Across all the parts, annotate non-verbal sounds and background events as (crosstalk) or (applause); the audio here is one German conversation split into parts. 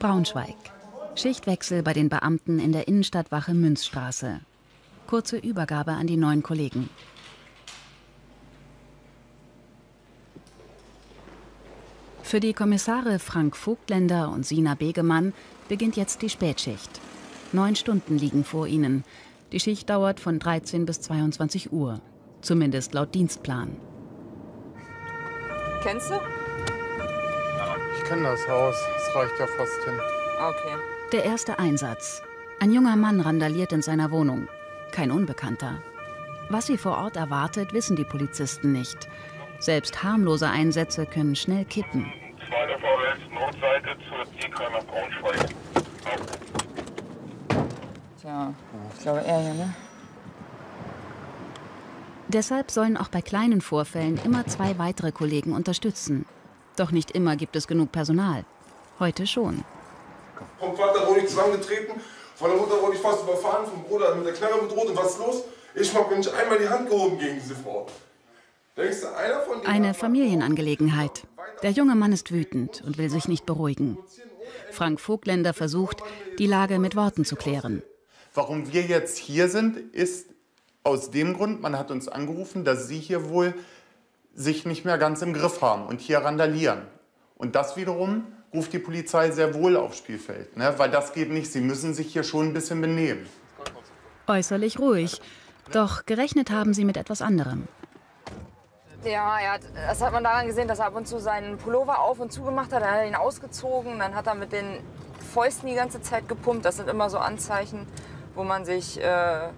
Braunschweig. Schichtwechsel bei den Beamten in der Innenstadtwache Münzstraße. Kurze Übergabe an die neuen Kollegen. Für die Kommissare Frank Vogtländer und Sina Begemann beginnt jetzt die Spätschicht. Neun Stunden liegen vor ihnen. Die Schicht dauert von 13 bis 22 Uhr. Zumindest laut Dienstplan. Kennst du? Ich kenne das Haus. Es reicht ja fast hin. Okay. Der erste Einsatz. Ein junger Mann randaliert in seiner Wohnung. Kein Unbekannter. Was sie vor Ort erwartet, wissen die Polizisten nicht. Selbst harmlose Einsätze können schnell kippen. Zweite vorwärts, Nordseite zur nach Braunschweig. Tja, ich glaube er hier, ne? Deshalb sollen auch bei kleinen Vorfällen immer zwei weitere Kollegen unterstützen. Doch nicht immer gibt es genug Personal. Heute schon. Vom Vater wurde ich zusammengetreten, von der Mutter wurde ich fast überfahren, vom Bruder mit der Knarre bedroht. Und was ist los? Ich habe nicht einmal die Hand gehoben gegen diese Frau. Denkst du, einer von Eine Familienangelegenheit. Der junge Mann ist wütend und will sich nicht beruhigen. Frank Vogtländer versucht, die Lage mit Worten zu klären. Warum wir jetzt hier sind, ist aus dem Grund, man hat uns angerufen, dass Sie hier wohl sich nicht mehr ganz im Griff haben und hier randalieren. Und das wiederum ruft die Polizei sehr wohl aufs Spielfeld, ne? weil das geht nicht. Sie müssen sich hier schon ein bisschen benehmen. Äußerlich ruhig. Doch gerechnet haben sie mit etwas anderem. Ja, hat, das hat man daran gesehen, dass er ab und zu seinen Pullover auf und zugemacht hat. Dann hat er ihn ausgezogen, dann hat er mit den Fäusten die ganze Zeit gepumpt. Das sind immer so Anzeichen, wo man sich äh,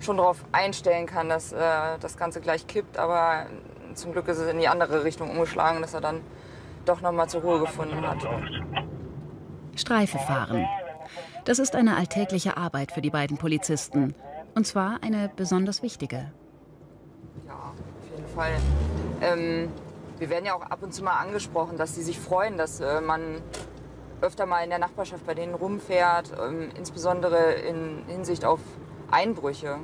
schon darauf einstellen kann, dass äh, das Ganze gleich kippt. Aber zum Glück ist es in die andere Richtung umgeschlagen, dass er dann doch noch mal zur Ruhe gefunden hat. Streife fahren. Das ist eine alltägliche Arbeit für die beiden Polizisten. Und zwar eine besonders wichtige. Ja, auf jeden Fall. Ähm, wir werden ja auch ab und zu mal angesprochen, dass sie sich freuen, dass äh, man öfter mal in der Nachbarschaft bei denen rumfährt, ähm, insbesondere in Hinsicht auf Einbrüche.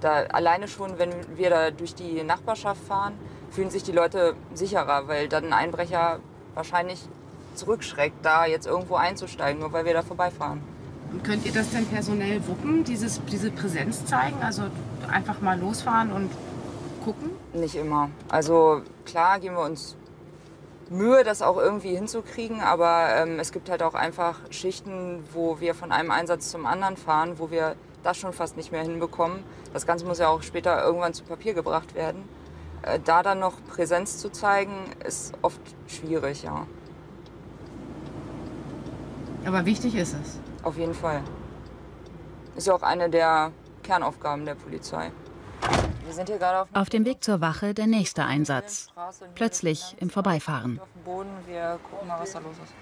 Da, alleine schon, wenn wir da durch die Nachbarschaft fahren, fühlen sich die Leute sicherer, weil dann ein Einbrecher wahrscheinlich zurückschreckt, da jetzt irgendwo einzusteigen, nur weil wir da vorbeifahren. Und könnt ihr das denn personell wuppen, dieses, diese Präsenz zeigen? Also einfach mal losfahren und gucken? Nicht immer. Also klar geben wir uns Mühe, das auch irgendwie hinzukriegen, aber ähm, es gibt halt auch einfach Schichten, wo wir von einem Einsatz zum anderen fahren, wo wir das schon fast nicht mehr hinbekommen. Das Ganze muss ja auch später irgendwann zu Papier gebracht werden. Äh, da dann noch Präsenz zu zeigen, ist oft schwierig, ja. Aber wichtig ist es. Auf jeden Fall. Ist ja auch eine der Kernaufgaben der Polizei. Wir sind hier gerade auf, Auf dem Weg zur Wache der nächste Einsatz. Plötzlich im Vorbeifahren. auf dem Boden. Wir gucken mal, was da los ist.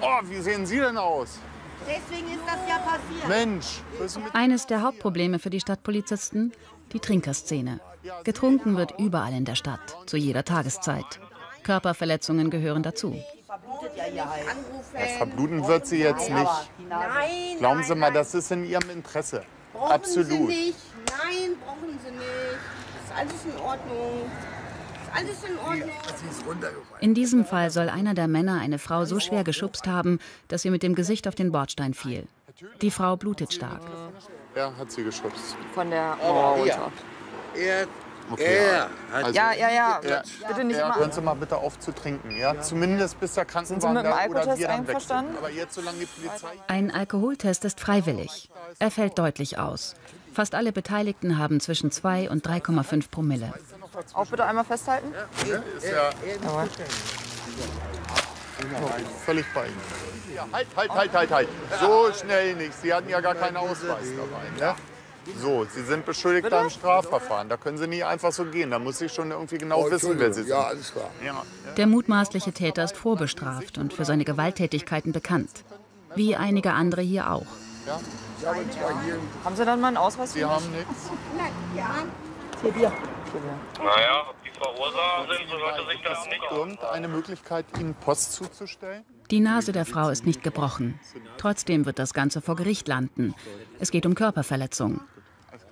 Oh, wie sehen Sie denn aus? Deswegen ist das ja passiert. Mensch, Eines der Hauptprobleme für die Stadtpolizisten, die Trinkerszene. Getrunken wird überall in der Stadt, zu jeder Tageszeit. Körperverletzungen gehören dazu. Ja. Verbluten wird sie jetzt nicht. Nein, Glauben Sie mal, das ist in Ihrem Interesse. brauchen Absolut. Sie nicht. Nein, brauchen Sie nicht. Ist alles in Ordnung. Ist alles in Ordnung. In diesem Fall soll einer der Männer eine Frau so schwer geschubst haben, dass sie mit dem Gesicht auf den Bordstein fiel. Die Frau blutet stark. Wer hat sie geschubst? Von der Mauer runter. Okay. Also, Ja, ja, ja. Ja, Bitte nicht ja, immer. hören Sie mal bitte auf zu trinken, ja? Zumindest bis der Sie Krankenwagen mit dem da oder Alkotest sind. einverstanden? Aber jetzt, solange die Polizei... Ein Alkoholtest ist freiwillig. Er fällt deutlich aus. Fast alle Beteiligten haben zwischen 2 und 3,5 Promille. Auch bitte einmal festhalten. Ist ja völlig bei Ihnen. Ja, halt, halt, halt, halt, halt. So schnell nicht. Sie hatten ja gar keinen Ausweis dabei. Ne? So, Sie sind Beschuldigter im Strafverfahren. Da können Sie nie einfach so gehen. Da muss ich schon irgendwie genau wissen, wer Sie sind. Ja, alles klar. Ja. Der mutmaßliche Täter ist vorbestraft und für seine Gewalttätigkeiten bekannt. Wie einige andere hier auch. Haben Sie dann mal einen Ausweis? Sie haben nichts. Naja, ob die Verursacher sind, so sollte sich das nicht Irgendeine Möglichkeit, Ihnen Post zuzustellen? Die Nase der Frau ist nicht gebrochen. Trotzdem wird das Ganze vor Gericht landen. Es geht um Körperverletzung.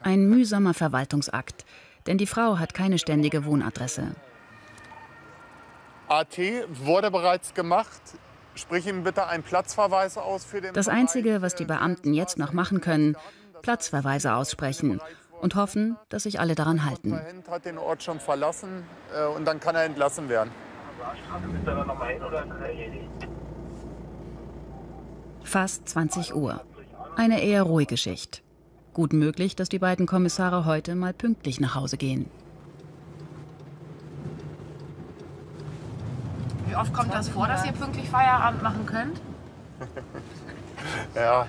Ein mühsamer Verwaltungsakt, denn die Frau hat keine ständige Wohnadresse. AT wurde bereits gemacht. Sprich ihm bitte einen Platzverweis aus für den Das Einzige, was die Beamten jetzt noch machen können, Platzverweise aussprechen und hoffen, dass sich alle daran halten. Hint hat den Ort schon verlassen äh, und dann kann er entlassen werden. Fast 20 Uhr. Eine eher ruhige Schicht. Gut möglich, dass die beiden Kommissare heute mal pünktlich nach Hause gehen. Wie oft kommt das vor, dass ihr pünktlich Feierabend machen könnt? (laughs) Ja,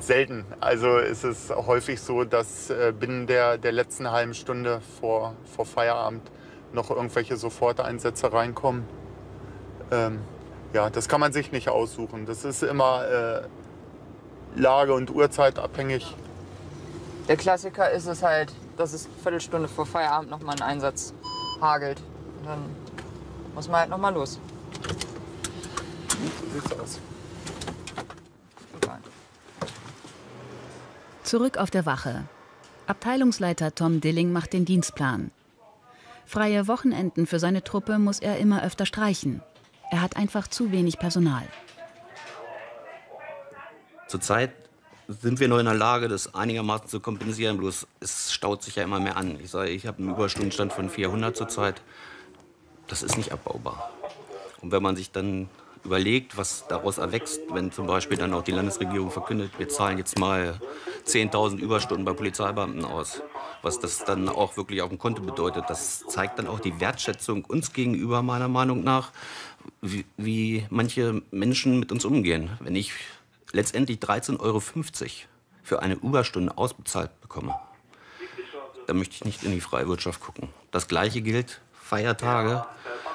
selten. Also ist es häufig so, dass äh, binnen der, der letzten halben Stunde vor, vor Feierabend noch irgendwelche Soforteinsätze reinkommen. Ähm, ja, das kann man sich nicht aussuchen. Das ist immer äh, Lage- und Uhrzeit abhängig. Der Klassiker ist es halt, dass es eine Viertelstunde vor Feierabend noch mal ein Einsatz hagelt. Und dann muss man halt noch mal los. So sieht's aus. Zurück auf der Wache. Abteilungsleiter Tom Dilling macht den Dienstplan. Freie Wochenenden für seine Truppe muss er immer öfter streichen. Er hat einfach zu wenig Personal. Zurzeit sind wir noch in der Lage, das einigermaßen zu kompensieren. Bloß es staut sich ja immer mehr an. Ich sage, ich habe einen Überstundenstand von 400 zurzeit. Das ist nicht abbaubar. Und wenn man sich dann überlegt, was daraus erwächst, wenn zum Beispiel dann auch die Landesregierung verkündet, wir zahlen jetzt mal 10.000 Überstunden bei Polizeibeamten aus, was das dann auch wirklich auf dem Konto bedeutet, das zeigt dann auch die Wertschätzung uns gegenüber, meiner Meinung nach, wie, wie manche Menschen mit uns umgehen. Wenn ich letztendlich 13,50 Euro für eine Überstunde ausbezahlt bekomme, dann möchte ich nicht in die freie Wirtschaft gucken. Das Gleiche gilt Feiertage,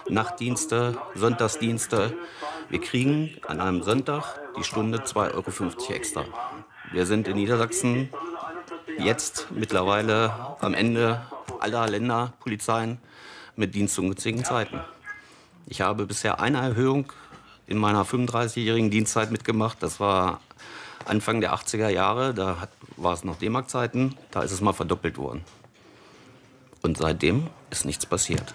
Nachtdienste, Sonntagsdienste. Wir kriegen an einem Sonntag die Stunde 2,50 Euro extra. Wir sind in Niedersachsen jetzt mittlerweile am Ende aller Länderpolizeien mit dienstungezogen Zeiten. Ich habe bisher eine Erhöhung in meiner 35-jährigen Dienstzeit mitgemacht. Das war Anfang der 80er Jahre. Da war es noch D-Mark-Zeiten. Da ist es mal verdoppelt worden. Und seitdem ist nichts passiert.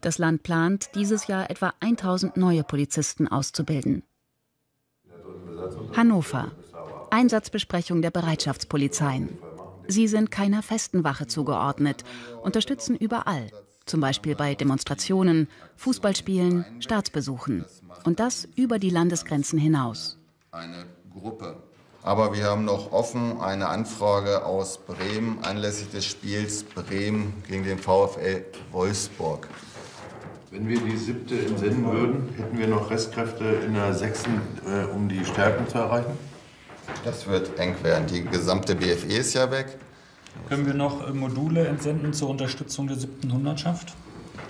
Das Land plant, dieses Jahr etwa 1000 neue Polizisten auszubilden. Hannover. Einsatzbesprechung der Bereitschaftspolizeien. Sie sind keiner festen Wache zugeordnet, unterstützen überall, zum Beispiel bei Demonstrationen, Fußballspielen, Staatsbesuchen. Und das über die Landesgrenzen hinaus. Eine Gruppe. Aber wir haben noch offen eine Anfrage aus Bremen anlässlich des Spiels Bremen gegen den VfL Wolfsburg. Wenn wir die siebte entsenden würden, hätten wir noch Restkräfte in der sechsten, äh, um die Stärken zu erreichen? Das wird eng werden. Die gesamte BFE ist ja weg. Können wir noch äh, Module entsenden zur Unterstützung der siebten Hundertschaft?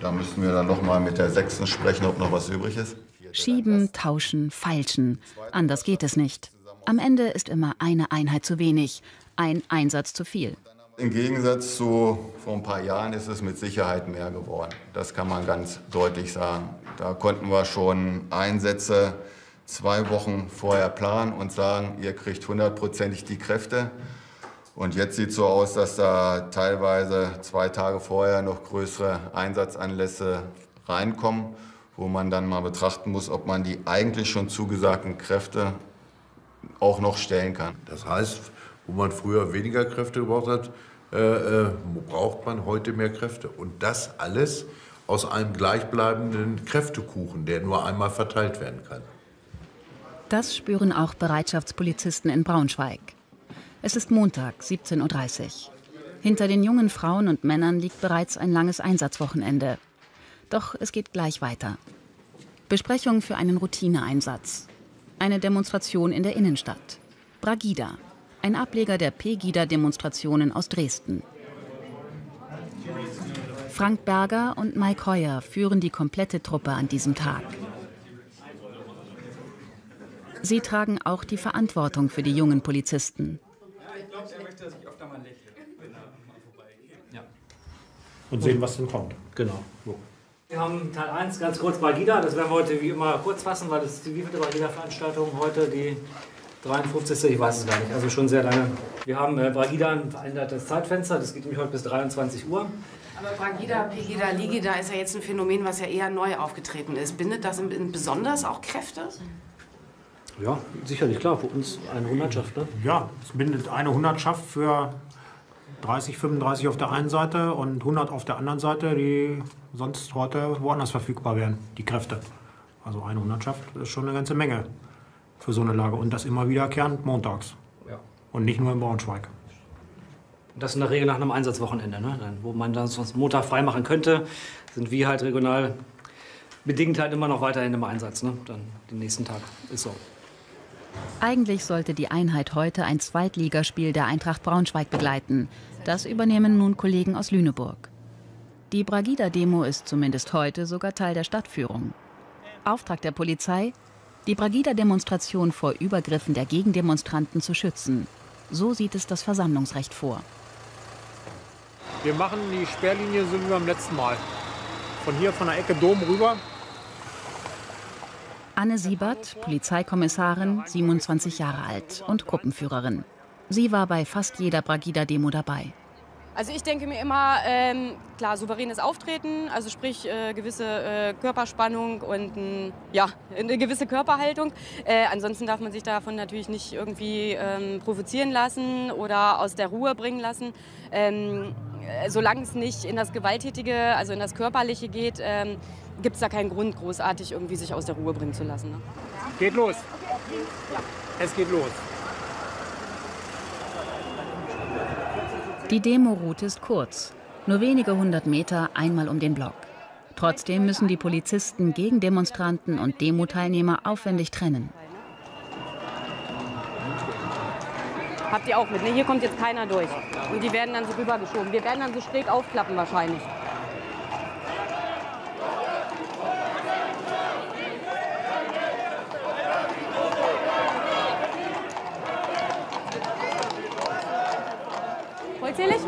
Da müssten wir dann noch mal mit der sechsten sprechen, ob noch was übrig ist. Schieben, tauschen, feilschen. Anders geht es nicht. Am Ende ist immer eine Einheit zu wenig, ein Einsatz zu viel. Im Gegensatz zu vor ein paar Jahren ist es mit Sicherheit mehr geworden. Das kann man ganz deutlich sagen. Da konnten wir schon Einsätze zwei Wochen vorher planen und sagen, ihr kriegt hundertprozentig die Kräfte. Und jetzt sieht es so aus, dass da teilweise zwei Tage vorher noch größere Einsatzanlässe reinkommen, wo man dann mal betrachten muss, ob man die eigentlich schon zugesagten Kräfte auch noch stellen kann. Das heißt, wo man früher weniger Kräfte gebraucht hat, äh, äh, braucht man heute mehr Kräfte. Und das alles aus einem gleichbleibenden Kräftekuchen, der nur einmal verteilt werden kann. Das spüren auch Bereitschaftspolizisten in Braunschweig. Es ist Montag, 17.30 Uhr. Hinter den jungen Frauen und Männern liegt bereits ein langes Einsatzwochenende. Doch es geht gleich weiter. Besprechung für einen Routineeinsatz. Eine Demonstration in der Innenstadt. Bragida, ein Ableger der Pegida-Demonstrationen aus Dresden. Frank Berger und Mike Heuer führen die komplette Truppe an diesem Tag. Sie tragen auch die Verantwortung für die jungen Polizisten. Und sehen, was denn kommt. Genau. Wir haben Teil 1 ganz kurz Bagida. Das werden wir heute wie immer kurz fassen, weil das ist die wievielte Bagida-Veranstaltung heute, die 53. Ich weiß es gar nicht. Also schon sehr lange. Wir haben äh, Bragida ein verändertes Zeitfenster. Das geht nämlich heute bis 23 Uhr. Aber Bragida, Pegida, Ligida ist ja jetzt ein Phänomen, was ja eher neu aufgetreten ist. Bindet das in, besonders auch Kräfte? Ja, sicherlich, klar. Für uns eine Hundertschaft. Ne? Ja, es bindet eine Hundertschaft für 30, 35 auf der einen Seite und 100 auf der anderen Seite, die sonst heute woanders verfügbar wären, die Kräfte. Also eine Hundertschaft ist schon eine ganze Menge für so eine Lage. Und das immer wiederkehrend montags. Ja. Und nicht nur in Braunschweig. Das in der Regel nach einem Einsatzwochenende, ne? Dann, wo man dann sonst Montag freimachen könnte, sind wir halt regional bedingt halt immer noch weiterhin im Einsatz. Ne? Dann den nächsten Tag. Ist so. Eigentlich sollte die Einheit heute ein Zweitligaspiel der Eintracht Braunschweig begleiten. Das übernehmen nun Kollegen aus Lüneburg. Die Bragida-Demo ist zumindest heute sogar Teil der Stadtführung. Auftrag der Polizei, die Bragida-Demonstration vor Übergriffen der Gegendemonstranten zu schützen. So sieht es das Versammlungsrecht vor. Wir machen die Sperrlinie so wie beim letzten Mal. Von hier von der Ecke Dom rüber. Anne Siebert, Polizeikommissarin, 27 Jahre alt und Gruppenführerin. Sie war bei fast jeder Bragida-Demo dabei. Also ich denke mir immer, ähm, klar, souveränes Auftreten, also sprich äh, gewisse äh, Körperspannung und ein, ja, eine gewisse Körperhaltung. Äh, ansonsten darf man sich davon natürlich nicht irgendwie ähm, provozieren lassen oder aus der Ruhe bringen lassen. Ähm, äh, solange es nicht in das Gewalttätige, also in das Körperliche geht, ähm, gibt es da keinen Grund, großartig irgendwie sich aus der Ruhe bringen zu lassen. Ne? Geht los. Es geht los. Die Demoroute ist kurz, nur wenige hundert Meter einmal um den Block. Trotzdem müssen die Polizisten Gegendemonstranten und Demo-Teilnehmer aufwendig trennen. Habt ihr auch mit, ne? Hier kommt jetzt keiner durch. Und die werden dann so rübergeschoben. Wir werden dann so schräg aufklappen wahrscheinlich. Vollzählig?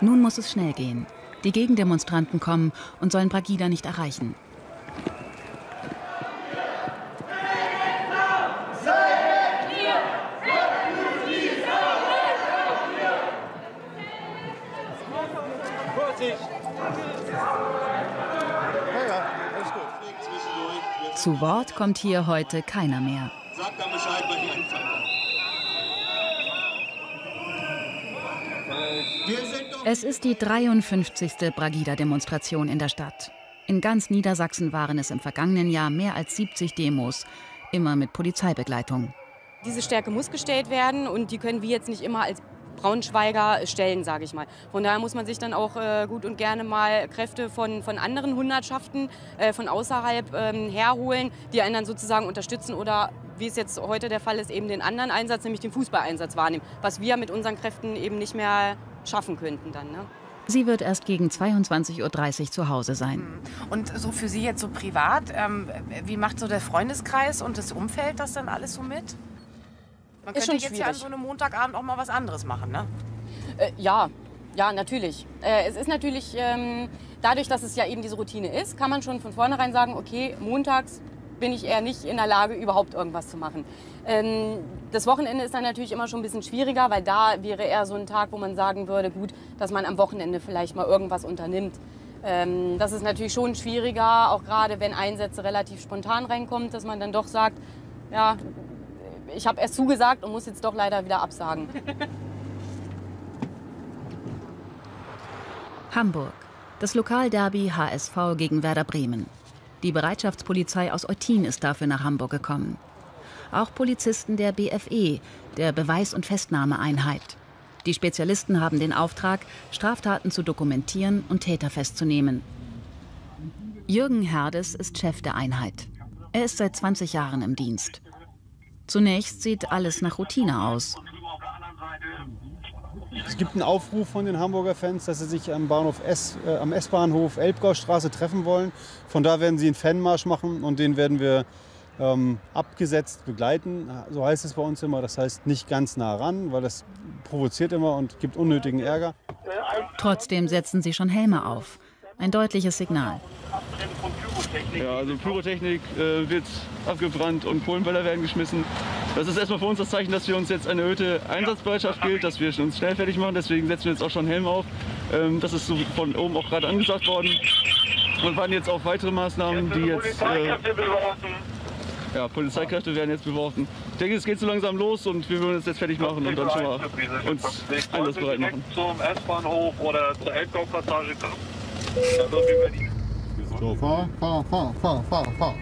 Nun muss es schnell gehen. Die Gegendemonstranten kommen und sollen Bragida nicht erreichen. Zu Wort kommt hier heute keiner mehr. Sagt dann Bescheid, wenn ihr anfangen. Es ist die 53. Bragida-Demonstration in der Stadt. In ganz Niedersachsen waren es im vergangenen Jahr mehr als 70 Demos, immer mit Polizeibegleitung. Diese Stärke muss gestellt werden und die können wir jetzt nicht immer als Braunschweiger stellen, sage ich mal. Von daher muss man sich dann auch äh, gut und gerne mal Kräfte von, von anderen Hundertschaften äh, von außerhalb ähm, herholen, die einen dann sozusagen unterstützen oder wie es jetzt heute der Fall ist, eben den anderen Einsatz, nämlich den Fußballeinsatz wahrnehmen, was wir mit unseren Kräften eben nicht mehr schaffen könnten dann. Ne? Sie wird erst gegen 22.30 Uhr zu Hause sein. Und so für Sie jetzt so privat, ähm, wie macht so der Freundeskreis und das Umfeld das dann alles so mit? Man Ist könnte schon jetzt ja an schwierig. so einem Montagabend auch mal was anderes machen, ne? Äh, ja, ja, natürlich. Äh, es ist natürlich, ähm, dadurch, dass es ja eben diese Routine ist, kann man schon von vornherein sagen, okay, montags bin ich eher nicht in der Lage, überhaupt irgendwas zu machen. Ähm, das Wochenende ist dann natürlich immer schon ein bisschen schwieriger, weil da wäre eher so ein Tag, wo man sagen würde, gut, dass man am Wochenende vielleicht mal irgendwas unternimmt. Ähm, das ist natürlich schon schwieriger, auch gerade wenn Einsätze relativ spontan reinkommen, dass man dann doch sagt, ja, ich habe erst zugesagt und muss jetzt doch leider wieder absagen. Hamburg. Das Lokalderby HSV gegen Werder Bremen. Die Bereitschaftspolizei aus Eutin ist dafür nach Hamburg gekommen. Auch Polizisten der BFE, der Beweis- und Festnahmeeinheit. Die Spezialisten haben den Auftrag, Straftaten zu dokumentieren und Täter festzunehmen. Jürgen Herdes ist Chef der Einheit. Er ist seit 20 Jahren im Dienst. Zunächst sieht alles nach Routine aus. Es gibt einen Aufruf von den Hamburger Fans, dass sie sich am, Bahnhof S, äh, am S-Bahnhof Elbgaustraße treffen wollen. Von da werden sie einen Fanmarsch machen und den werden wir ähm, abgesetzt begleiten. So heißt es bei uns immer. Das heißt nicht ganz nah ran, weil das provoziert immer und gibt unnötigen Ärger. Trotzdem setzen sie schon Helme auf. Ein deutliches Signal. Ja, also Pyrotechnik äh, wird abgebrannt und Kohlenböller werden geschmissen. Das ist erstmal für uns das Zeichen, dass wir uns jetzt eine erhöhte Einsatzbereitschaft gilt, dass wir uns schnell fertig machen. Deswegen setzen wir jetzt auch schon Helm auf. Ähm, das ist so von oben auch gerade angesagt worden. Und warten jetzt auf weitere Maßnahmen, die jetzt. Äh, ja, Polizeikräfte werden jetzt beworfen. Ich denke, es geht so langsam los und wir wollen uns jetzt fertig machen und dann schon mal uns einsatzbereit machen. Zum S-Bahnhof oder zur Elbgau-Passage kommen. So, fahr, fahr, fahr, fahr, fahr, fahr.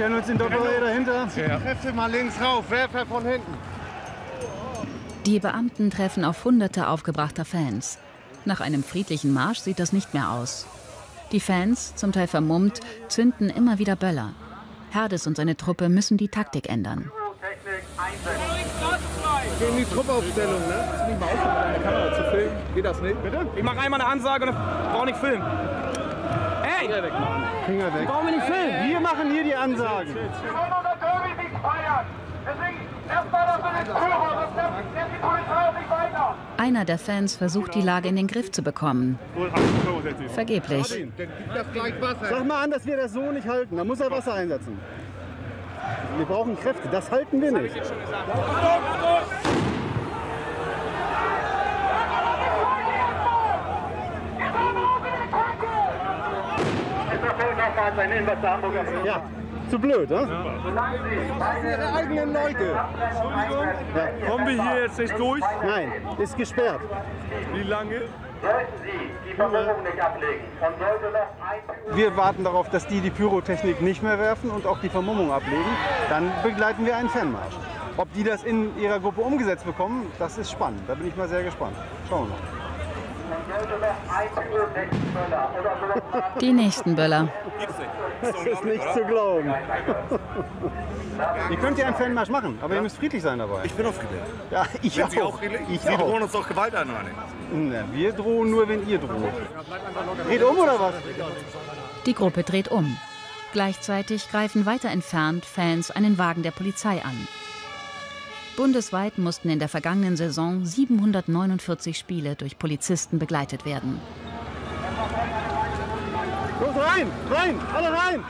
Stellen uns in Doppelreihe dahinter. Kräfte mal links rauf, Werfer von hinten. Die Beamten treffen auf Hunderte aufgebrachter Fans. Nach einem friedlichen Marsch sieht das nicht mehr aus. Die Fans, zum Teil vermummt, zünden immer wieder Böller. Herdes und seine Truppe müssen die Taktik ändern. Gegen die Truppaufstellung, ne? Du nicht mal aufhören, mit deiner Kamera zu filmen? Geht das nicht? Bitte? Ich mache einmal eine Ansage und brauche nicht filmen. Ey! Finger weg, Mann. Finger weg. Brauchen wir nicht filmen? Wir machen hier die Ansagen. Einer der Fans versucht, die Lage in den Griff zu bekommen. Vergeblich. Sag mal an, dass wir das so nicht halten. Da muss er Wasser einsetzen. Wir brauchen Kräfte. Das halten wir nicht. Ja, zu blöd, ne? Das sind ihre eigenen Leute. Ja. Kommen wir hier jetzt nicht durch? Nein, ist gesperrt. Wie lange? Sollten Sie die Vermummung nicht ablegen und sollte noch ein Wir warten darauf, dass die die Pyrotechnik nicht mehr werfen und auch die Vermummung ablegen. Dann begleiten wir einen Fanmarsch. Ob die das in ihrer Gruppe umgesetzt bekommen, das ist spannend. Da bin ich mal sehr gespannt. Schauen wir mal. Die nächsten Böller. Das ist nicht zu glauben. ihr könnt ja einen Fanmarsch machen, aber ihr müsst friedlich sein dabei. Ich bin auch friedlich. Ja, ich Sind auch. Sie auch? Ich Sie auch. drohen uns doch Gewalt an, oder nicht? Na, wir drohen nur, wenn ihr droht. Geht um oder was? Die Gruppe dreht um. Gleichzeitig greifen weiter entfernt Fans einen Wagen der Polizei an. Bundesweit mussten in der vergangenen Saison 749 Spiele durch Polizisten begleitet werden. Los rein, rein, alle rein!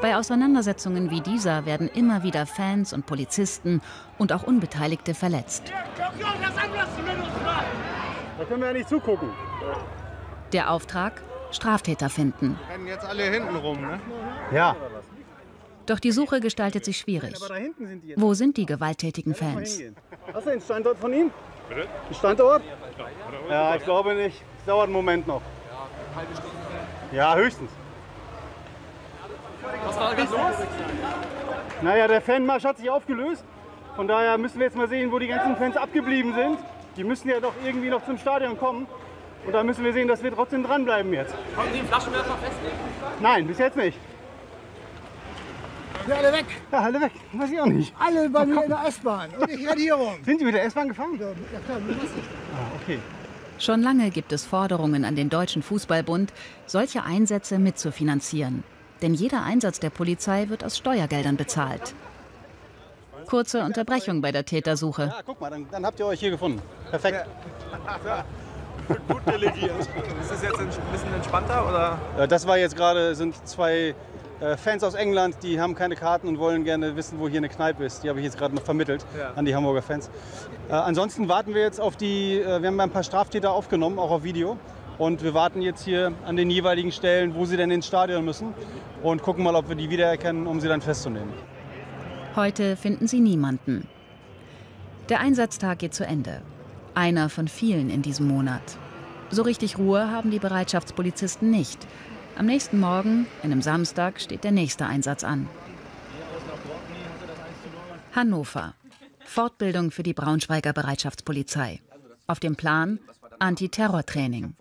Bei Auseinandersetzungen wie dieser werden immer wieder Fans und Polizisten und auch Unbeteiligte verletzt. Da können wir ja nicht zugucken. Der Auftrag? Straftäter finden. Rennen jetzt alle hinten rum, ne? Ja. Doch die Suche gestaltet sich schwierig. Die. Wo sind die gewalttätigen Fans? Hast du den Standort von ihm? Den Standort? Ja, ich glaube nicht. Es dauert einen Moment noch. Ja, höchstens. Was war da los? Naja, der Fanmarsch hat sich aufgelöst. Von daher müssen wir jetzt mal sehen, wo die ganzen Fans abgeblieben sind. Die müssen ja doch irgendwie noch zum Stadion kommen. Und da müssen wir sehen, dass wir trotzdem dranbleiben jetzt. Konnten Sie den Flaschenwerfer festlegen? Nein, bis jetzt nicht. Ja, alle weg. Ja, alle weg. Weiß ich auch nicht. Alle bei mir in der S-Bahn. Und ich renne hier rum. Sind die mit der S-Bahn gefahren? Ja, klar, du? Ah, okay. Schon lange gibt es Forderungen an den Deutschen Fußballbund, solche Einsätze mitzufinanzieren. Denn jeder Einsatz der Polizei wird aus Steuergeldern bezahlt. Kurze Unterbrechung bei der Tätersuche. Ja, guck mal, dann, dann habt ihr euch hier gefunden. Perfekt. Gut delegiert. Ist das jetzt ein bisschen entspannter oder? Ja, das war jetzt gerade, sind zwei Fans aus England, die haben keine Karten und wollen gerne wissen, wo hier eine Kneipe ist. Die habe ich jetzt gerade noch vermittelt Ja. an die Hamburger Fans. Äh, ansonsten warten wir jetzt auf die, äh, wir haben ein paar Straftäter aufgenommen, auch auf Video. Und wir warten jetzt hier an den jeweiligen Stellen, wo sie denn ins Stadion müssen und gucken mal, ob wir die wiedererkennen, um sie dann festzunehmen. Heute finden sie niemanden. Der Einsatztag geht zu Ende. Einer von vielen in diesem Monat. So richtig Ruhe haben die Bereitschaftspolizisten nicht. Am nächsten Morgen, einem Samstag, steht der nächste Einsatz an. Hannover. Fortbildung für die Braunschweiger Bereitschaftspolizei. Auf dem Plan Antiterrortraining.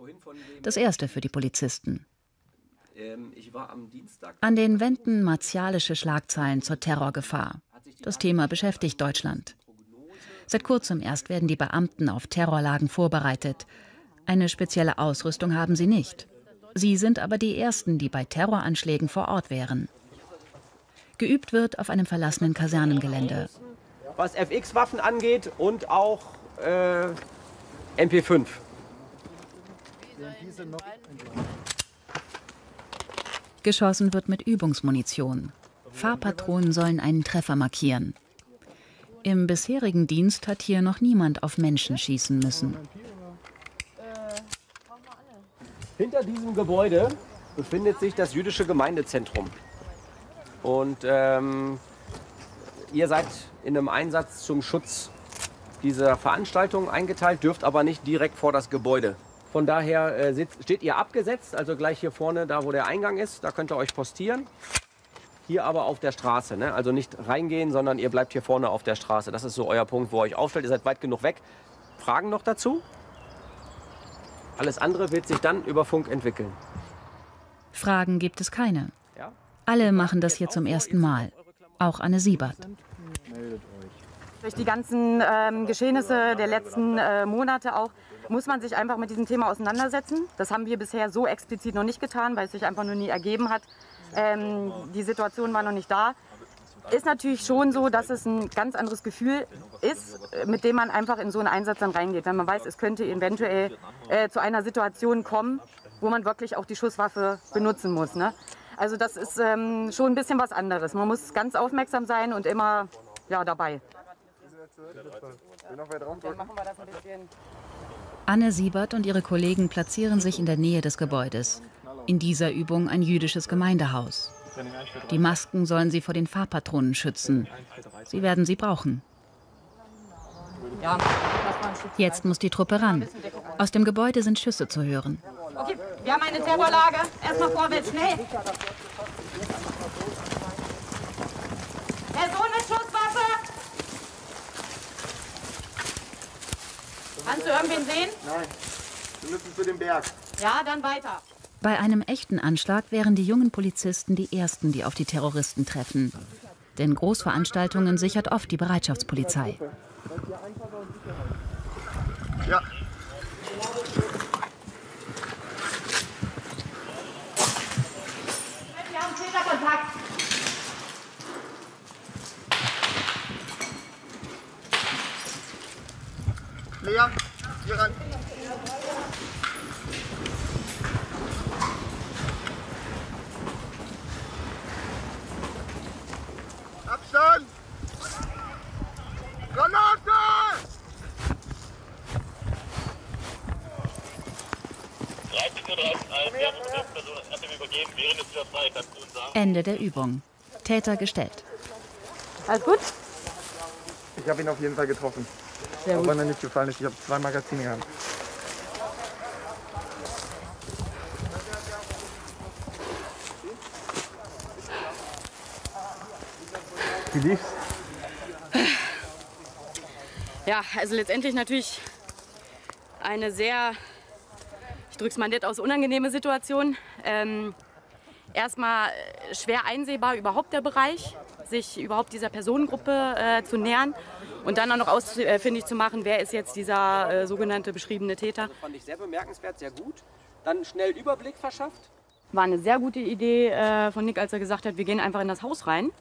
Das erste für die Polizisten. An den Wänden martialische Schlagzeilen zur Terrorgefahr. Das Thema beschäftigt Deutschland. Seit kurzem erst werden die Beamten auf Terrorlagen vorbereitet. Eine spezielle Ausrüstung haben sie nicht. Sie sind aber die Ersten, die bei Terroranschlägen vor Ort wären. Geübt wird auf einem verlassenen Kasernengelände. was FX-Waffen angeht und auch äh, MP5. Geschossen wird mit Übungsmunition. Fahrpatronen sollen einen Treffer markieren. Im bisherigen Dienst hat hier noch niemand auf Menschen schießen müssen. Hinter diesem Gebäude befindet sich das jüdische Gemeindezentrum. Und ähm, ihr seid in einem Einsatz zum Schutz dieser Veranstaltung eingeteilt, dürft aber nicht direkt vor das Gebäude. Von daher äh, sitzt, steht ihr abgesetzt, also gleich hier vorne, da wo der Eingang ist, da könnt ihr euch postieren. Hier aber auf der Straße, ne? also nicht reingehen, sondern ihr bleibt hier vorne auf der Straße. Das ist so euer Punkt, wo euch aufstellt. Ihr seid weit genug weg. Fragen noch dazu? Alles andere wird sich dann über Funk entwickeln. Fragen gibt es keine. Ja? Alle machen das hier zum ersten Mal. Auch Anne Siebert. Durch die ganzen ähm, Geschehnisse der letzten äh, Monate auch muss man sich einfach mit diesem Thema auseinandersetzen. Das haben wir bisher so explizit noch nicht getan, weil es sich einfach nur nie ergeben hat. Ähm, die Situation war noch nicht da. Ist natürlich schon so, dass es ein ganz anderes Gefühl ist, mit dem man einfach in so einen Einsatz dann reingeht. Wenn man weiß, es könnte eventuell äh, zu einer Situation kommen, wo man wirklich auch die Schusswaffe benutzen muss. Ne? Also das ist ähm, schon ein bisschen was anderes. Man muss ganz aufmerksam sein und immer ja, dabei. Anne Siebert und ihre Kollegen platzieren sich in der Nähe des Gebäudes. In dieser Übung ein jüdisches Gemeindehaus. Die Masken sollen sie vor den Fahrpatronen schützen. Sie werden sie brauchen. Jetzt muss die Truppe ran. Aus dem Gebäude sind Schüsse zu hören. Okay, wir haben eine Terrorlage. Erstmal vorwärts, schnell. Person mit Schusswaffe. Kannst du irgendwen sehen? Nein, wir müssen zu dem Berg. Ja, dann weiter. Bei einem echten Anschlag wären die jungen Polizisten die Ersten, die auf die Terroristen treffen. Denn Großveranstaltungen sichert oft die Bereitschaftspolizei. Ja. Wir haben Täterkontakt. Lea, hier ran. Abstand! Granate! 13.30 Uhr, eine Person hat ihm übergeben, während es wieder frei, kannst du uns sagen? Ende der Übung. Täter gestellt. Alles gut? Ich habe ihn auf jeden Fall getroffen. Sehr Auch gut. wenn er nicht gefallen ist. Ich habe zwei Magazine gehabt. Wie lief's? Ja, also letztendlich natürlich eine sehr, ich drück's mal nett aus, unangenehme Situation. Ähm, erstmal schwer einsehbar überhaupt der Bereich, sich überhaupt dieser Personengruppe äh, zu nähern und dann auch noch ausfindig zu machen, wer ist jetzt dieser äh, sogenannte beschriebene Täter. Fand ich sehr bemerkenswert, sehr gut. Dann schnell Überblick verschafft. War eine sehr gute Idee äh, von Nick, als er gesagt hat, wir gehen einfach in das Haus rein.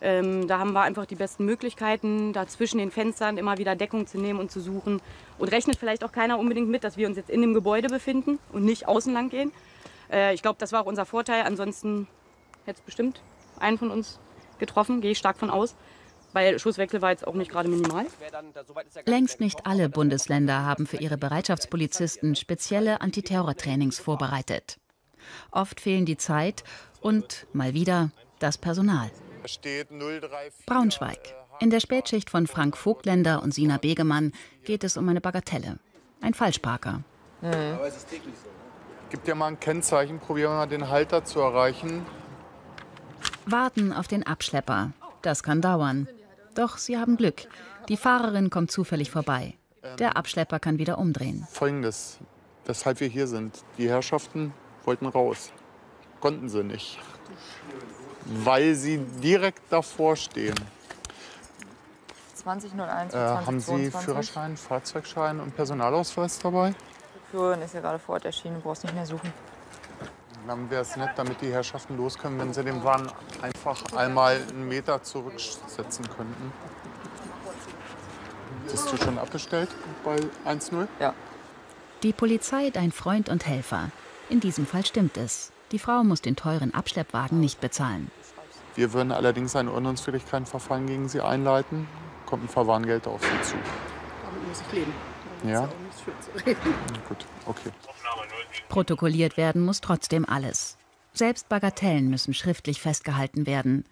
Ähm, da haben wir einfach die besten Möglichkeiten, da zwischen den Fenstern immer wieder Deckung zu nehmen und zu suchen. Und rechnet vielleicht auch keiner unbedingt mit, dass wir uns jetzt in dem Gebäude befinden und nicht außen lang gehen. Äh, ich glaube, das war auch unser Vorteil. Ansonsten hätte es bestimmt einen von uns getroffen, gehe ich stark von aus. Weil Schusswechsel war jetzt auch nicht gerade minimal. Längst nicht alle Bundesländer haben für ihre Bereitschaftspolizisten spezielle Antiterrortrainings vorbereitet. Oft fehlen die Zeit und mal wieder das Personal. Steht 034. Braunschweig. In der Spätschicht von Frank Vogtländer und Sina Begemann geht es um eine Bagatelle. Ein Falschparker. Aber es ist täglich so. Gib dir mal ein Kennzeichen, probieren wir mal den Halter zu erreichen. Warten auf den Abschlepper. Das kann dauern. Doch sie haben Glück. Die Fahrerin kommt zufällig vorbei. Der Abschlepper kann wieder umdrehen. Folgendes, weshalb wir hier sind. Die Herrschaften wollten raus. Konnten sie nicht. Weil sie direkt davor stehen. 2001 Äh, haben Sie Führerschein, Fahrzeugschein und Personalausweis dabei? Führen ist ja gerade vor Ort erschienen, du brauchst nicht mehr suchen. Dann wäre es nett, damit die Herrschaften los können, wenn sie den Wagen einfach einmal einen Meter zurücksetzen könnten. Bist du schon abgestellt bei 1-0? Ja. Die Polizei dein Freund und Helfer. In diesem Fall stimmt es. Die Frau muss den teuren Abschleppwagen nicht bezahlen. Wir würden allerdings ein Ordnungswidrigkeitenverfahren gegen Sie einleiten. Kommt ein Verwarngeld auf Sie zu. Damit muss ich leben. Ja? Gut, okay. Protokolliert werden muss trotzdem alles. Selbst Bagatellen müssen schriftlich festgehalten werden.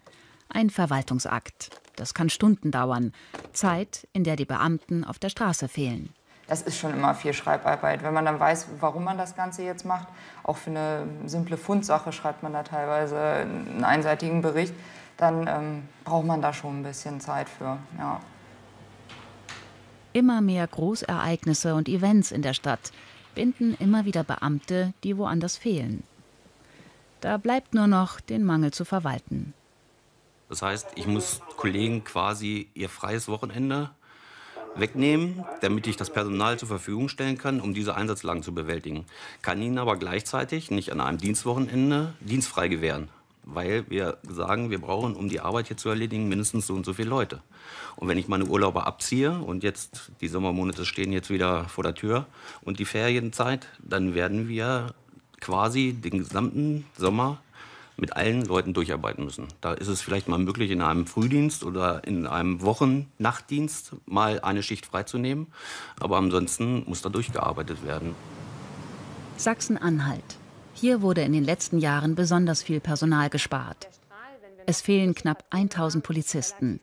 Ein Verwaltungsakt. Das kann Stunden dauern. Zeit, in der die Beamten auf der Straße fehlen. Das ist schon immer viel Schreibarbeit. Wenn man dann weiß, warum man das Ganze jetzt macht, auch für eine simple Fundsache schreibt man da teilweise einen einseitigen Bericht, dann ähm, braucht man da schon ein bisschen Zeit für. Ja. Immer mehr Großereignisse und Events in der Stadt binden immer wieder Beamte, die woanders fehlen. Da bleibt nur noch, den Mangel zu verwalten. Das heißt, ich muss Kollegen quasi ihr freies Wochenende wegnehmen, damit ich das Personal zur Verfügung stellen kann, um diese Einsatzlagen zu bewältigen. Kann ihnen aber gleichzeitig nicht an einem Dienstwochenende dienstfrei gewähren, weil wir sagen, wir brauchen, um die Arbeit hier zu erledigen, mindestens so und so viele Leute. Und wenn ich meine Urlauber abziehe und jetzt die Sommermonate stehen jetzt wieder vor der Tür und die Ferienzeit, dann werden wir quasi den gesamten Sommer mit allen Leuten durcharbeiten müssen. Da ist es vielleicht mal möglich, in einem Frühdienst oder in einem Wochen-Nachtdienst mal eine Schicht freizunehmen. Aber ansonsten muss da durchgearbeitet werden. Sachsen-Anhalt. Hier wurde in den letzten Jahren besonders viel Personal gespart. Es fehlen knapp 1000 Polizisten.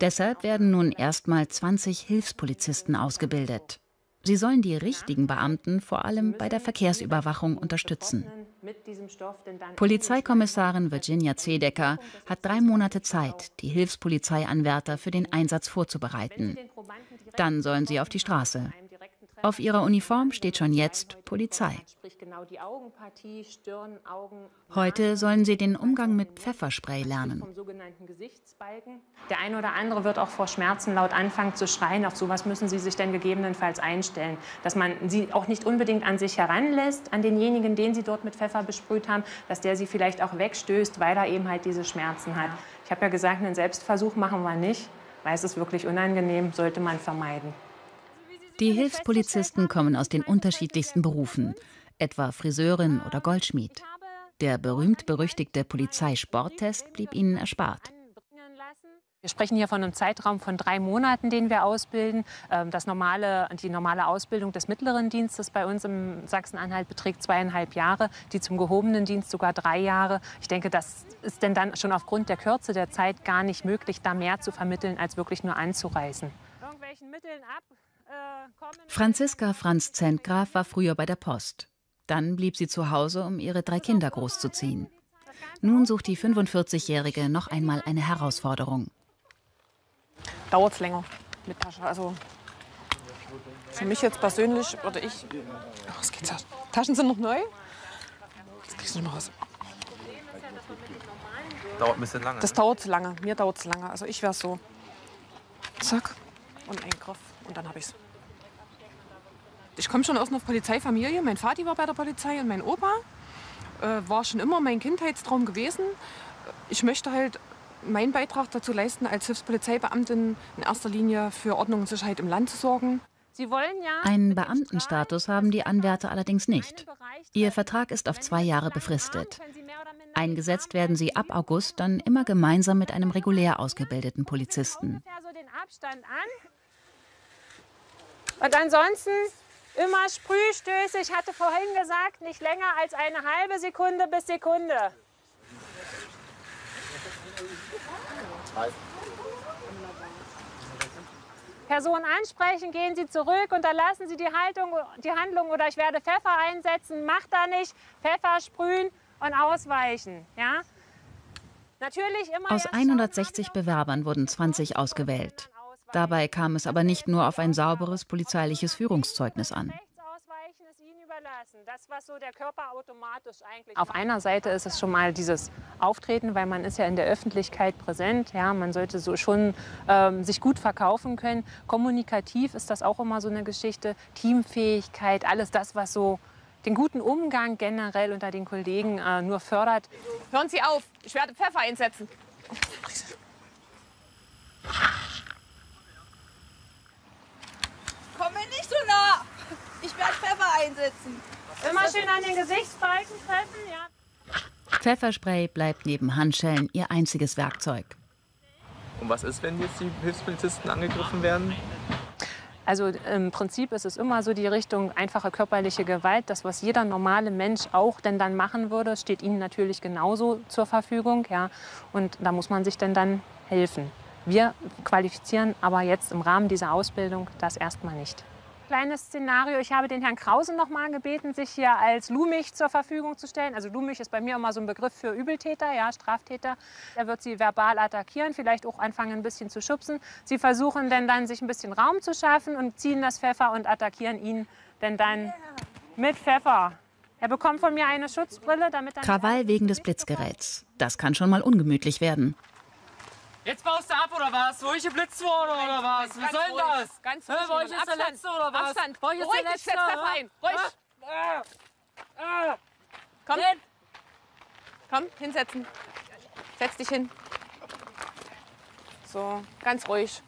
Deshalb werden nun erstmal 20 Hilfspolizisten ausgebildet. Sie sollen die richtigen Beamten vor allem bei der Verkehrsüberwachung unterstützen. Polizeikommissarin Virginia Zedecker hat drei Monate Zeit, die Hilfspolizeianwärter für den Einsatz vorzubereiten. Dann sollen sie auf die Straße. Auf ihrer Uniform steht schon jetzt Polizei. Heute sollen sie den Umgang mit Pfefferspray lernen. Der eine oder andere wird auch vor Schmerzen laut anfangen zu schreien. Auf sowas müssen Sie sich dann gegebenenfalls einstellen. Dass man sie auch nicht unbedingt an sich heranlässt, an denjenigen, den Sie dort mit Pfeffer besprüht haben, dass der sie vielleicht auch wegstößt, weil er eben halt diese Schmerzen hat. Ich habe ja gesagt, einen Selbstversuch machen wir nicht, weil es ist wirklich unangenehm, sollte man vermeiden. Die Hilfspolizisten kommen aus den unterschiedlichsten Berufen, etwa Friseurin oder Goldschmied. Der berühmt-berüchtigte Polizeisporttest blieb ihnen erspart. Wir sprechen hier von einem Zeitraum von drei Monaten, den wir ausbilden. Ähm, Das normale, die normale Ausbildung des mittleren Dienstes bei uns im Sachsen-Anhalt beträgt zweieinhalb Jahre, die zum gehobenen Dienst sogar drei Jahre. Ich denke, das ist denn dann schon aufgrund der Kürze der Zeit gar nicht möglich, da mehr zu vermitteln, als wirklich nur anzureißen. Franziska Franz Zentgraf war früher bei der Post. Dann blieb sie zu Hause, um ihre drei Kinder großzuziehen. Nun sucht die 45-Jährige noch einmal eine Herausforderung. Dauert es länger mit Tasche. Also für mich jetzt persönlich würde ich. Oh, was geht's? Taschen sind noch neu. Das kriegst du nicht mehr raus. Dauert ein bisschen lange. Das dauert zu lange. Mir dauert es lange. Also ich wäre so. Zack. Und ein Griff. Und dann habe ich's. Ich komme schon aus einer Polizeifamilie. Mein Vati war bei der Polizei und mein Opa. Äh, war schon immer mein Kindheitstraum gewesen. Ich möchte halt meinen Beitrag dazu leisten, als Hilfspolizeibeamtin in erster Linie für Ordnung und Sicherheit im Land zu sorgen. Sie wollen ja Einen Beamtenstatus haben die Anwärter allerdings nicht. Ihr Vertrag ist auf zwei Jahre befristet. Eingesetzt werden sie ab August dann immer gemeinsam mit einem regulär ausgebildeten Polizisten. so den Abstand an. Und ansonsten immer Sprühstöße. Ich hatte vorhin gesagt, nicht länger als eine halbe Sekunde bis Sekunde. Person ansprechen, gehen Sie zurück, unterlassen Sie die, Haltung, die Handlung oder ich werde Pfeffer einsetzen. Macht da nicht. Pfeffer sprühen und ausweichen. Ja? Natürlich immer Aus 160 Bewerbern wurden 20 ausgewählt. Dabei kam es aber nicht nur auf ein sauberes polizeiliches Führungszeugnis an. Das, was so der Körper automatisch eigentlich Auf einer Seite ist es schon mal dieses Auftreten, weil man ist ja in der Öffentlichkeit präsent. Ja, man sollte so schon ähm, sich gut verkaufen können. Kommunikativ ist das auch immer so eine Geschichte. Teamfähigkeit, alles das, was so den guten Umgang generell unter den Kollegen äh, nur fördert. Hören Sie auf, ich werde Pfeffer einsetzen. Nah! Ich werde Pfeffer einsetzen. Immer schön an den Gesichtsbalken treffen, ja. Pfefferspray bleibt neben Handschellen ihr einziges Werkzeug. Und was ist, wenn jetzt die Hilfspolizisten angegriffen werden? Also im Prinzip ist es immer so die Richtung einfache körperliche Gewalt. Das, was jeder normale Mensch auch denn dann machen würde, steht ihnen natürlich genauso zur Verfügung. Ja. Und da muss man sich denn dann helfen. Wir qualifizieren aber jetzt im Rahmen dieser Ausbildung das erstmal nicht. Kleines Szenario. Ich habe den Herrn Krause noch mal gebeten, sich hier als Lumich zur Verfügung zu stellen. Also Lumich ist bei mir immer so ein Begriff für Übeltäter, ja, Straftäter. Er wird sie verbal attackieren, vielleicht auch anfangen, ein bisschen zu schubsen. Sie versuchen denn dann, sich ein bisschen Raum zu schaffen und ziehen das Pfeffer und attackieren ihn denn dann mit Pfeffer. Er bekommt von mir eine Schutzbrille, damit er Krawall wegen des Blitzgeräts. Das kann schon mal ungemütlich werden. Jetzt baust du ab oder was? Wo ich geblitzt wurde oder was? Was Ganz soll denn ruhig, das? ganz ruhig, Junge. jetzt der Abstand, Letzte oder was? Abstand. Jetzt Ruhig, der ich Letzte? ein. Ruhig. Ah, ah, Komm. Komm, hinsetzen. Setz dich hin. So, ganz ruhig.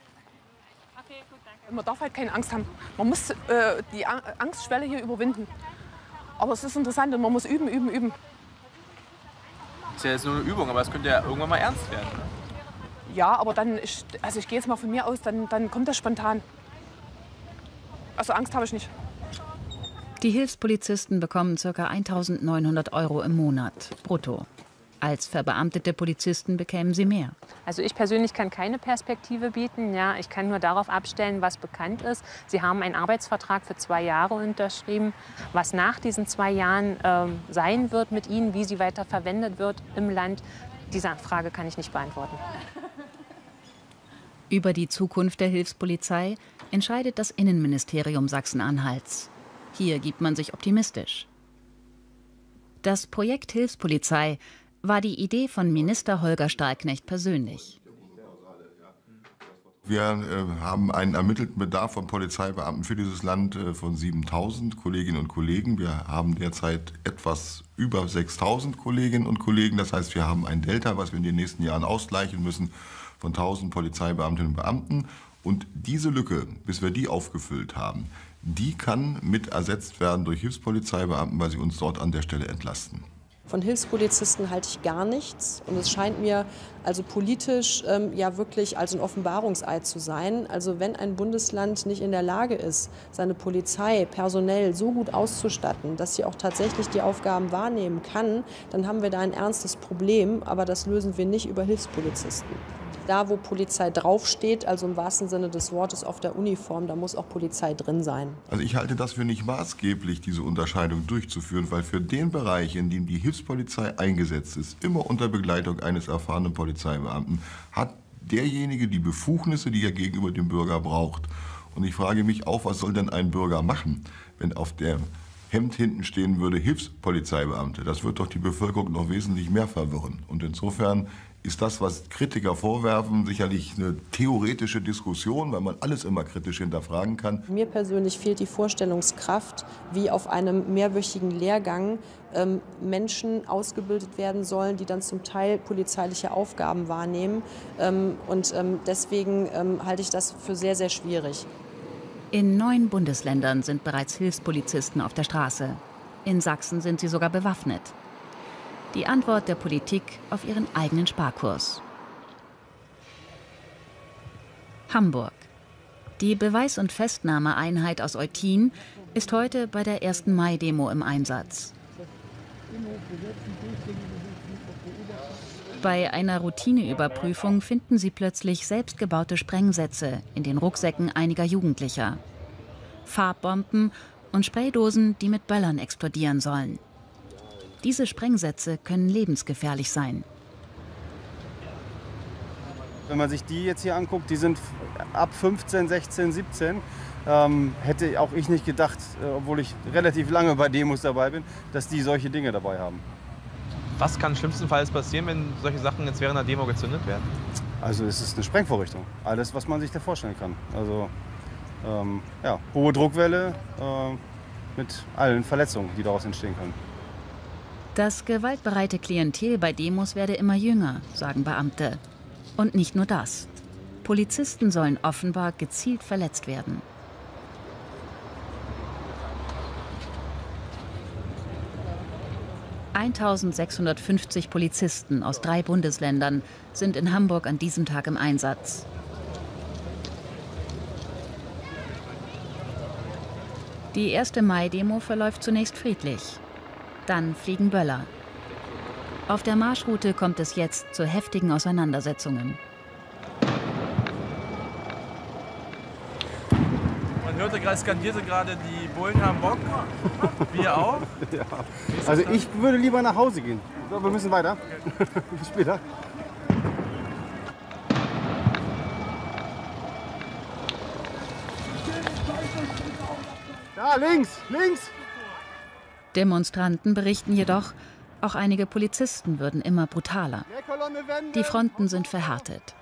Man darf halt keine Angst haben. Man muss äh, die Ang- Angstschwelle hier überwinden. Aber es ist interessant und man muss üben, üben, üben. Das ist ja jetzt nur eine Übung, aber es könnte ja irgendwann mal ernst werden. Ja, aber dann, ist, also ich gehe jetzt mal von mir aus, dann, dann kommt das spontan. Also Angst habe ich nicht. Die Hilfspolizisten bekommen ca. 1900 Euro im Monat brutto. Als verbeamtete Polizisten bekämen sie mehr. Also ich persönlich kann keine Perspektive bieten. Ja, ich kann nur darauf abstellen, was bekannt ist. Sie haben einen Arbeitsvertrag für zwei Jahre unterschrieben. Was nach diesen zwei Jahren ähm, sein wird mit Ihnen, wie sie weiter verwendet wird im Land, diese Frage kann ich nicht beantworten. Über die Zukunft der Hilfspolizei entscheidet das Innenministerium Sachsen-Anhalts. Hier gibt man sich optimistisch. Das Projekt Hilfspolizei war die Idee von Minister Holger Stahlknecht persönlich. Wir äh, haben einen ermittelten Bedarf von Polizeibeamten für dieses Land äh, von 7000 Kolleginnen und Kollegen. Wir haben derzeit etwas über 6000 Kolleginnen und Kollegen. Das heißt, wir haben ein Delta, was wir in den nächsten Jahren ausgleichen müssen von 1000 Polizeibeamtinnen und Beamten. Und diese Lücke, bis wir die aufgefüllt haben, die kann mit ersetzt werden durch Hilfspolizeibeamten, weil sie uns dort an der Stelle entlasten. Von Hilfspolizisten halte ich gar nichts. Und es scheint mir also politisch ähm, ja wirklich als ein Offenbarungseid zu sein. Also wenn ein Bundesland nicht in der Lage ist, seine Polizei personell so gut auszustatten, dass sie auch tatsächlich die Aufgaben wahrnehmen kann, dann haben wir da ein ernstes Problem. Aber das lösen wir nicht über Hilfspolizisten. Da, wo Polizei draufsteht, also im wahrsten Sinne des Wortes auf der Uniform, da muss auch Polizei drin sein. Also ich halte das für nicht maßgeblich, diese Unterscheidung durchzuführen, weil für den Bereich, in dem die Hilfspolizei eingesetzt ist, immer unter Begleitung eines erfahrenen Polizeibeamten, hat derjenige die Befugnisse, die er gegenüber dem Bürger braucht. Und ich frage mich auch, was soll denn ein Bürger machen, wenn auf der Hemd hinten stehen würde Hilfspolizeibeamte? Das wird doch die Bevölkerung noch wesentlich mehr verwirren. Und insofern ist das, was Kritiker vorwerfen, sicherlich eine theoretische Diskussion, weil man alles immer kritisch hinterfragen kann. Mir persönlich fehlt die Vorstellungskraft, wie auf einem mehrwöchigen Lehrgang ähm, Menschen ausgebildet werden sollen, die dann zum Teil polizeiliche Aufgaben wahrnehmen. Ähm, und ähm, deswegen ähm, halte ich das für sehr, sehr schwierig. In neun Bundesländern sind bereits Hilfspolizisten auf der Straße. In Sachsen sind sie sogar bewaffnet. Die Antwort der Politik auf ihren eigenen Sparkurs. Hamburg. Die Beweis- und Festnahmeeinheit aus Eutin ist heute bei der 1. Mai-Demo im Einsatz. Bei einer Routineüberprüfung finden sie plötzlich selbstgebaute Sprengsätze in den Rucksäcken einiger Jugendlicher. Farbbomben und Spraydosen, die mit Böllern explodieren sollen. Diese Sprengsätze können lebensgefährlich sein. Wenn man sich die jetzt hier anguckt, die sind ab 15, 16, 17. Ähm, hätte auch ich nicht gedacht, äh, obwohl ich relativ lange bei Demos dabei bin, dass die solche Dinge dabei haben. Was kann schlimmstenfalls passieren, wenn solche Sachen jetzt während einer Demo gezündet werden? Also es ist eine Sprengvorrichtung. Alles, was man sich da vorstellen kann. Also ähm, ja, hohe Druckwelle äh, mit allen Verletzungen, die daraus entstehen können. Das gewaltbereite Klientel bei Demos werde immer jünger, sagen Beamte. Und nicht nur das. Polizisten sollen offenbar gezielt verletzt werden. 1650 Polizisten aus drei Bundesländern sind in Hamburg an diesem Tag im Einsatz. Die erste Mai-Demo verläuft zunächst friedlich. Dann fliegen Böller. Auf der Marschroute kommt es jetzt zu heftigen Auseinandersetzungen. Hörte gerade, skandierte gerade, die Bullen haben Bock. Wir auch. (laughs) Ja. Also ich würde lieber nach Hause gehen. So, wir müssen weiter. (laughs) Bis später. Ja, links, links. Demonstranten berichten jedoch, auch einige Polizisten würden immer brutaler. Die Fronten sind verhärtet.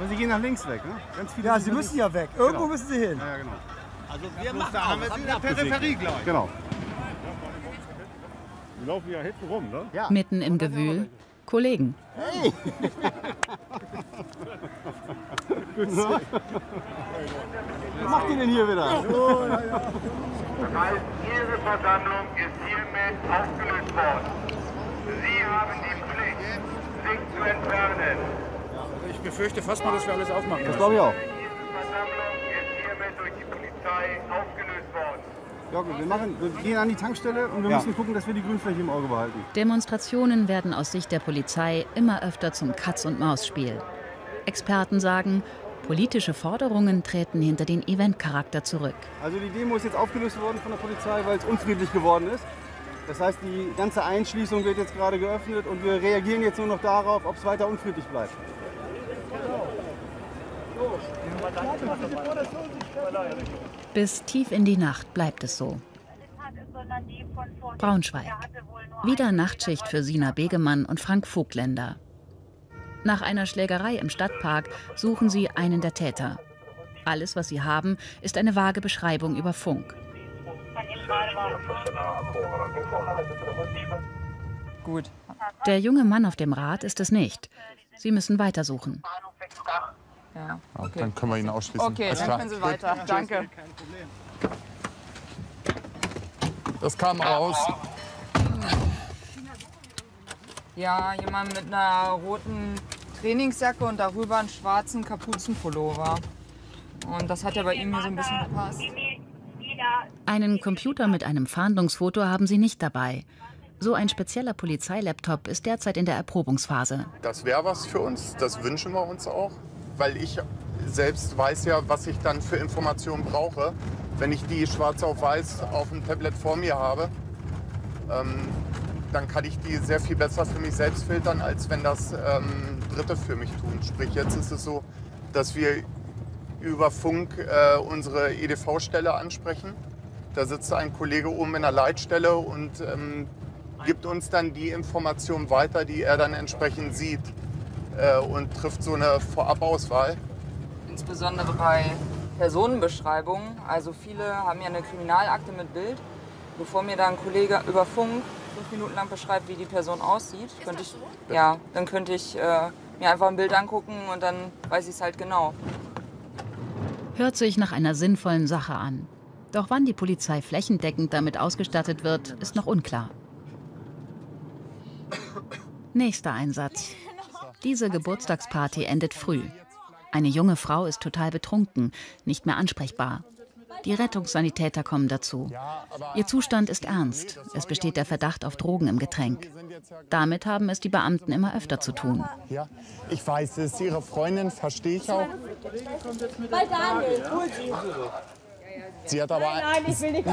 Aber Sie gehen nach links weg, ne? Ganz viele Ja, Sie müssen links. ja weg. Irgendwo Genau. müssen Sie hin. Ja, genau. Also wir machen da haben wir Sie in der Peripherie gleich. Genau. Wir laufen ja hinten rum, ne? Ja. Mitten im Gewühl Kollegen. Hey! (laughs) Was macht ihr denn hier wieder? Das heißt, Ihre Versammlung ist hiermit aufgelöst worden. Sie haben die Pflicht, sich zu entfernen. Ich befürchte fast mal, dass wir alles aufmachen. Das glaube ich auch. Diese Versammlung ist hiermit durch die Polizei aufgelöst worden. Ja, gut, wir, machen, wir gehen an die Tankstelle und wir Ja. müssen gucken, dass wir die Grünfläche im Auge behalten. Demonstrationen werden aus Sicht der Polizei immer öfter zum Katz-und-Maus-Spiel. Experten sagen, politische Forderungen treten hinter den Eventcharakter zurück. Also die Demo ist jetzt aufgelöst worden von der Polizei, weil es unfriedlich geworden ist. Das heißt, die ganze Einschließung wird jetzt gerade geöffnet und wir reagieren jetzt nur noch darauf, ob es weiter unfriedlich bleibt. Bis tief in die Nacht bleibt es so. Braunschweig. Wieder Nachtschicht für Sina Begemann und Frank Vogtländer. Nach einer Schlägerei im Stadtpark suchen sie einen der Täter. Alles, was sie haben, ist eine vage Beschreibung über Funk. Gut. Der junge Mann auf dem Rad ist es nicht. Sie müssen weitersuchen. Ja, Ja, okay. Dann können wir ihn ausschließen. Okay, Alles dann klar. können Sie weiter. Gut. Danke. Das kam raus. Ja, jemand mit einer roten Trainingsjacke und darüber einen schwarzen Kapuzenpullover. Und das hat ja bei ihm so ein bisschen gepasst. Einen Computer mit einem Fahndungsfoto haben sie nicht dabei. So ein spezieller Polizeilaptop ist derzeit in der Erprobungsphase. Das wäre was für uns, das wünschen wir uns auch, weil ich selbst weiß ja, was ich dann für Informationen brauche. Wenn ich die schwarz auf weiß auf dem Tablet vor mir habe, ähm, dann kann ich die sehr viel besser für mich selbst filtern, als wenn das ähm, Dritte für mich tun. Sprich, jetzt ist es so, dass wir über Funk äh, unsere EDV-Stelle ansprechen. Da sitzt ein Kollege oben in der Leitstelle und ähm, gibt uns dann die Information weiter, die er dann entsprechend sieht äh, und trifft so eine Vorabauswahl. Insbesondere bei Personenbeschreibungen. Also viele haben ja eine Kriminalakte mit Bild. Bevor mir da ein Kollege über Funk fünf Minuten lang beschreibt, wie die Person aussieht, könnte ich, ja, dann könnte ich äh, mir einfach ein Bild angucken und dann weiß ich es halt genau. Hört sich nach einer sinnvollen Sache an. Doch wann die Polizei flächendeckend damit ausgestattet wird, ist noch unklar. Nächster Einsatz. Diese Geburtstagsparty endet früh. Eine junge Frau ist total betrunken, nicht mehr ansprechbar. Die Rettungssanitäter kommen dazu. Ihr Zustand ist ernst. Es besteht der Verdacht auf Drogen im Getränk. Damit haben es die Beamten immer öfter zu tun. Ja, ich weiß, es ist Ihre Freundin, verstehe ich auch. Bei Daniel, sie. Hat aber, Nein, ich will nicht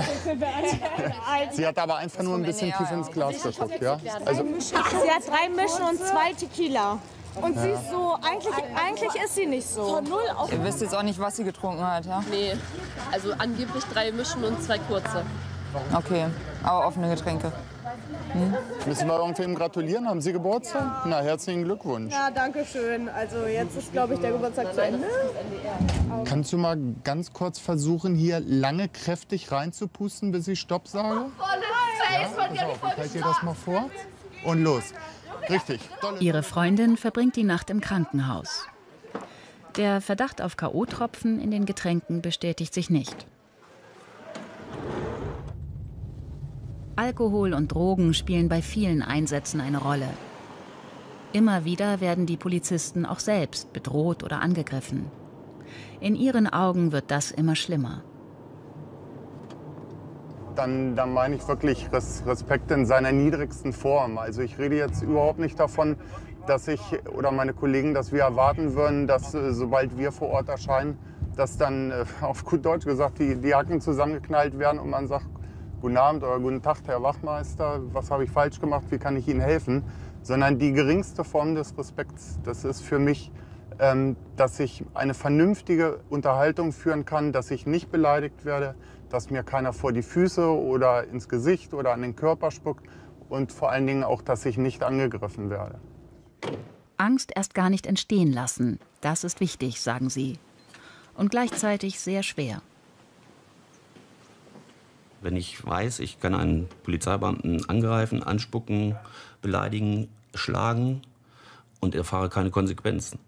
sie hat aber einfach nur ein bisschen tief ins Glas geguckt. Ja? Also, Sie hat drei Mischen und zwei Tequila. Und sie ist so, eigentlich, eigentlich ist sie nicht so. Von null auf Ihr wisst jetzt auch nicht, was sie getrunken hat, ja? Nee, also angeblich drei Mischen und zwei kurze. Okay, aber offene Getränke. Hm? müssen wir irgendwem gratulieren? Haben Sie Geburtstag? Na, herzlichen Glückwunsch. Ja, danke schön. Also jetzt ist, glaube ich, der Geburtstag zu Ende. Kannst du mal ganz kurz versuchen, hier lange kräftig reinzupusten, bis ich Stopp sage? Volles Ja, pass auf, ich halte dir das mal vor. Und los. Richtig. Ihre Freundin verbringt die Nacht im Krankenhaus. Der Verdacht auf K.O.-Tropfen in den Getränken bestätigt sich nicht. Alkohol und Drogen spielen bei vielen Einsätzen eine Rolle. Immer wieder werden die Polizisten auch selbst bedroht oder angegriffen. In ihren Augen wird das immer schlimmer. Dann, dann meine ich wirklich Respekt in seiner niedrigsten Form. Also ich rede jetzt überhaupt nicht davon, dass ich oder meine Kollegen, dass wir erwarten würden, dass äh, sobald wir vor Ort erscheinen, dass dann äh, (laughs) auf gut Deutsch gesagt die, die Hacken zusammengeknallt werden und man sagt, guten Abend oder guten Tag, Herr Wachmeister, was habe ich falsch gemacht, wie kann ich Ihnen helfen? Sondern die geringste Form des Respekts, das ist für mich, ähm, dass ich eine vernünftige Unterhaltung führen kann, dass ich nicht beleidigt werde, dass mir keiner vor die Füße oder ins Gesicht oder an den Körper spuckt und vor allen Dingen auch, dass ich nicht angegriffen werde. Angst erst gar nicht entstehen lassen, das ist wichtig, sagen sie. Und gleichzeitig sehr schwer. Wenn ich weiß, ich kann einen Polizeibeamten angreifen, anspucken, beleidigen, schlagen und erfahre keine Konsequenzen.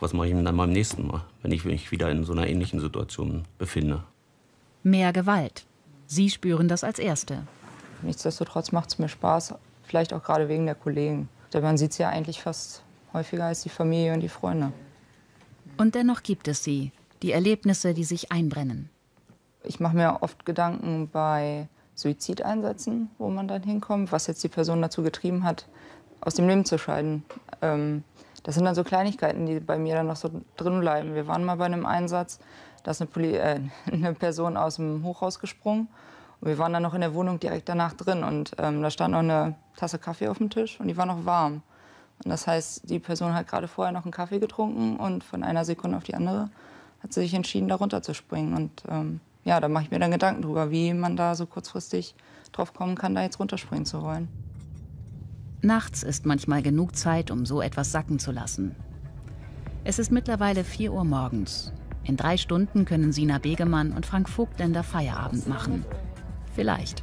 Was mache ich dann beim nächsten Mal, wenn ich mich wieder in so einer ähnlichen Situation befinde? Mehr Gewalt. Sie spüren das als Erste. Nichtsdestotrotz macht es mir Spaß, vielleicht auch gerade wegen der Kollegen. Denn man sieht es ja eigentlich fast häufiger als die Familie und die Freunde. Und dennoch gibt es sie, die Erlebnisse, die sich einbrennen. Ich mache mir oft Gedanken bei Suizideinsätzen, wo man dann hinkommt, was jetzt die Person dazu getrieben hat, aus dem Leben zu scheiden. Ähm, das sind dann so Kleinigkeiten, die bei mir dann noch so drin bleiben. Wir waren mal bei einem Einsatz, da ist eine, Poli äh, (laughs) eine Person aus dem Hochhaus gesprungen. Und wir waren dann noch in der Wohnung direkt danach drin. Und ähm, da stand noch eine Tasse Kaffee auf dem Tisch und die war noch warm. Und das heißt, die Person hat gerade vorher noch einen Kaffee getrunken und von einer Sekunde auf die andere hat sie sich entschieden, da runter zu springen. Und ähm, ja, da mache ich mir dann Gedanken drüber, wie man da so kurzfristig drauf kommen kann, da jetzt runterspringen zu wollen. Nachts ist manchmal genug Zeit, um so etwas sacken zu lassen. Es ist mittlerweile 4 Uhr morgens. In drei Stunden können Sina Begemann und Frank Vogtländer Feierabend machen. Vielleicht.